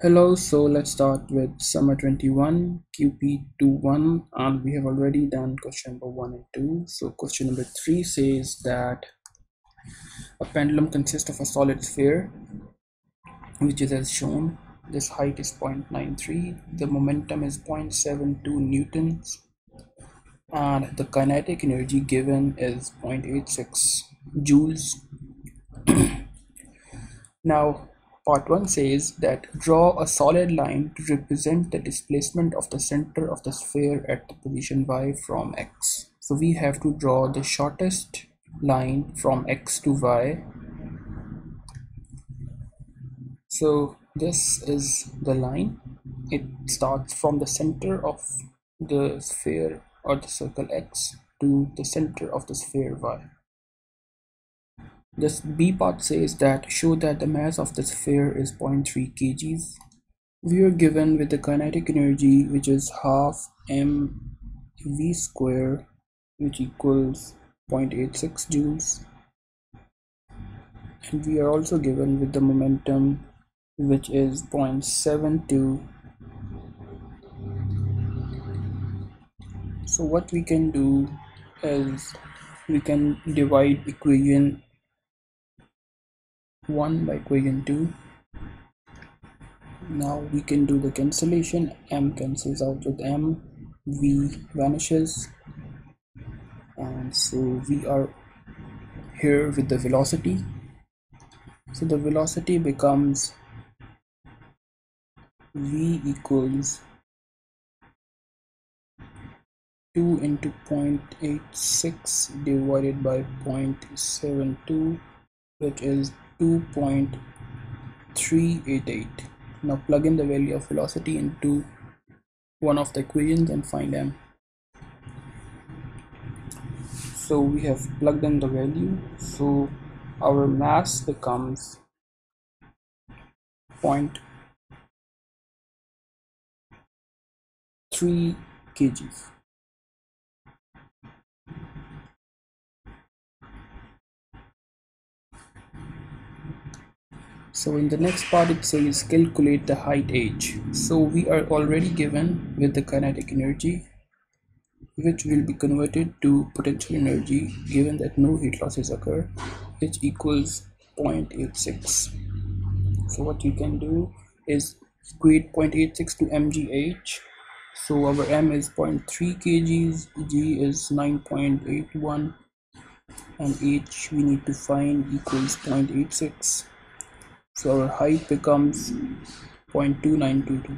Hello, so let's start with summer 21 QP21 and we have already done question number 1 and 2. So question number 3 says that a pendulum consists of a solid sphere which is as shown. This height is 0.93, the momentum is 0.72 newtons and the kinetic energy given is 0.86 joules. now Part 1 says that draw a solid line to represent the displacement of the center of the sphere at the position y from x. So we have to draw the shortest line from x to y. So this is the line. It starts from the center of the sphere or the circle x to the center of the sphere y. This B part says that show that the mass of the sphere is 0.3 kgs. We are given with the kinetic energy which is half m v square which equals 0.86 joules and we are also given with the momentum which is 0.72 so what we can do is we can divide equation 1 by equation 2 now we can do the cancellation. M cancels out with m. V vanishes. And so we are here with the velocity. So the velocity becomes v equals 2 into 0.86 divided by 0.72 which is 2.388 now plug in the value of velocity into one of the equations and find m. So we have plugged in the value. So our mass becomes point three kgs so in the next part it says calculate the height h so we are already given with the kinetic energy which will be converted to potential energy given that no heat losses occur which equals 0.86 so what you can do is equate 0.86 to mgh. So our m is 0.3 kgs g is 9.81 and h we need to find equals 0.86 so our height becomes 0.2922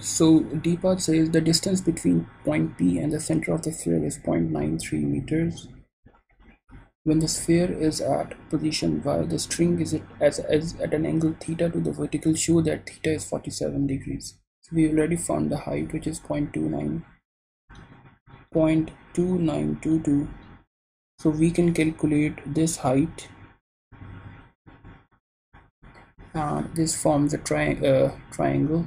so D part says the distance between point P and the center of the sphere is 0.93 meters. When the sphere is at position y the string is at, as, as at an angle theta to the vertical show that theta is 47 degrees. So we already found the height which is 0.29 0.2922 so we can calculate this height. And this forms a tri uh, triangle.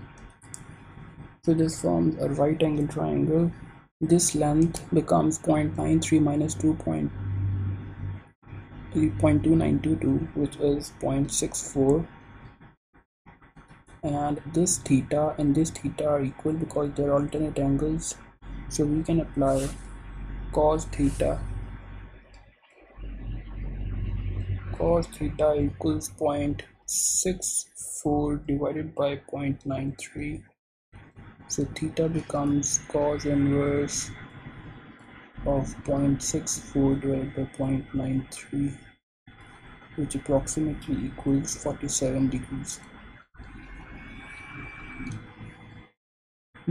So this forms a right angle triangle. This length becomes 0.93 minus 2 0.2922 which is 0.64 and this theta and this theta are equal because they're alternate angles so we can apply cos theta. Cos theta equals 0.64 divided by 0.93 so theta becomes cos inverse of 0.64 divided by 0.93 which approximately equals 47 degrees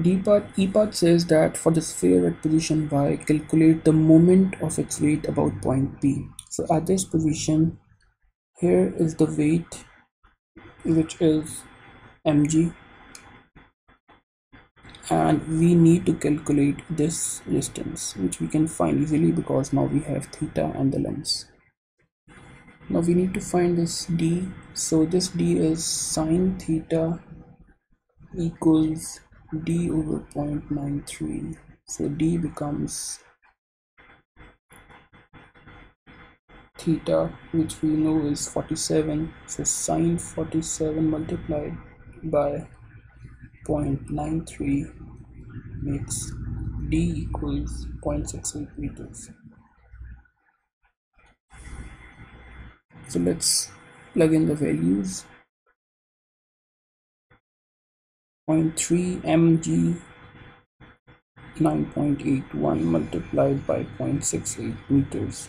D part E says that for the sphere at position y, calculate the moment of its weight about point P. So at this position, here is the weight, which is mg, and we need to calculate this distance, which we can find easily because now we have theta and the length. Now we need to find this d. So this d is sine theta equals d over 0.93 so d becomes theta which we know is 47 so sine 47 multiplied by 0.93 makes d equals 0.68 meters. So let's plug in the values 0.3 mg 9.81 multiplied by 0.68 meters.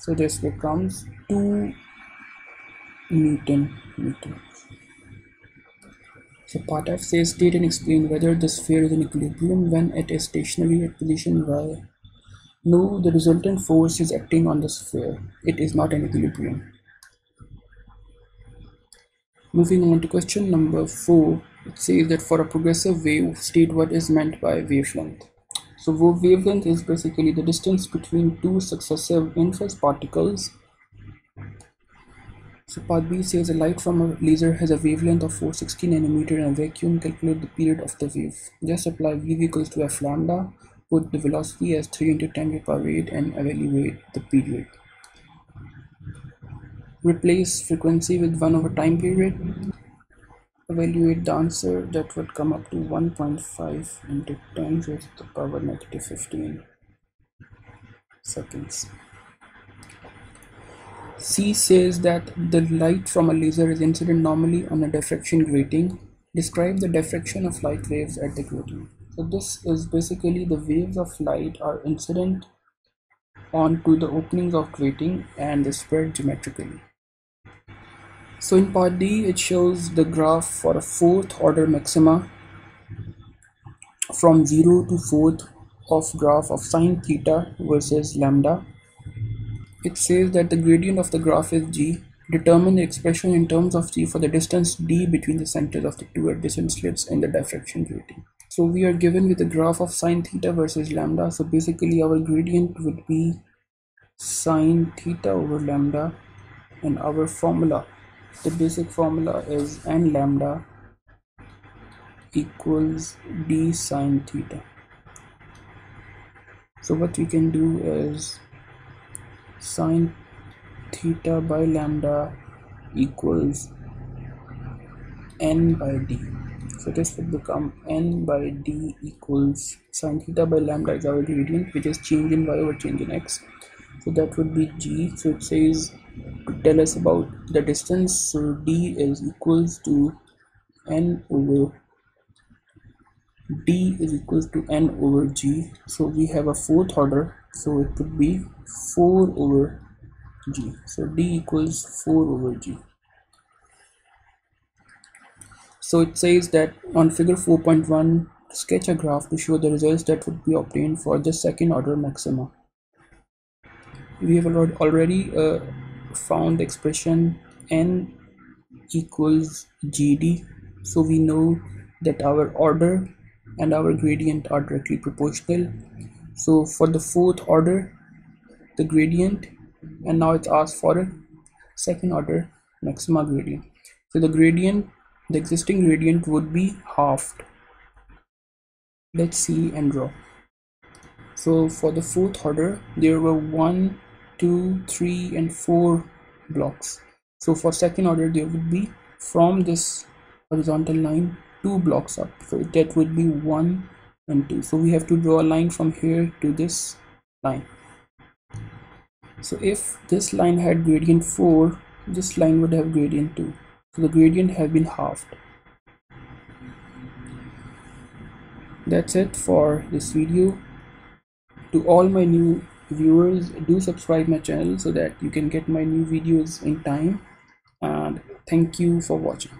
So this becomes 2 newton meters. So part f says state and explain whether the sphere is in equilibrium when it is stationary at position y no the resultant force is acting on the sphere. It is not in equilibrium moving on to question number four it says that for a progressive wave state what is meant by wavelength so wavelength is basically the distance between two successive infrared particles. So part B says a light from a laser has a wavelength of 460 nanometer in a vacuum. Calculate the period of the wave. Just apply V equals to f lambda. Put the velocity as 3 into 10 to the power 8 and evaluate the period. Replace frequency with 1 over time period evaluate the answer that would come up to 1.5 into 10 raised to the power negative 15 seconds. C says that the light from a laser is incident normally on a diffraction grating. Describe the diffraction of light waves at the grating. So this is basically the waves of light are incident onto the openings of grating and they spread geometrically. So in part D, it shows the graph for a fourth order maxima from 0 to 4th of graph of sine theta versus lambda. It says that the gradient of the graph is g. Determine the expression in terms of g for the distance d between the centers of the two adjacent slits in the diffraction grating. So we are given with a graph of sine theta versus lambda. So basically our gradient would be sine theta over lambda and our formula the basic formula is n lambda equals d sine theta. So what we can do is sine theta by lambda equals n by d. So this would become n by d equals sine theta by lambda is our gradient which is change in y over change in x so that would be g. So it says to tell us about the distance so d is equals to n over d is equals to n over g. So we have a fourth order so it could be 4 over g. So d equals 4 over g. So it says that on figure 4.1 sketch a graph to show the results that would be obtained for the second order maxima we have already uh, found the expression n equals gd. So we know that our order and our gradient are directly proportional. So for the fourth order the gradient and now it's asked for a second order maxima gradient. So the gradient the existing gradient would be halved. Let's see and draw. So for the fourth order there were one two three and four blocks. So for second order there would be from this horizontal line two blocks up. So that would be one and two. So we have to draw a line from here to this line. So if this line had gradient 4 this line would have gradient 2 so the gradient have been halved. That's it for this video. To all my new viewers do subscribe my channel so that you can get my new videos in time. And thank you for watching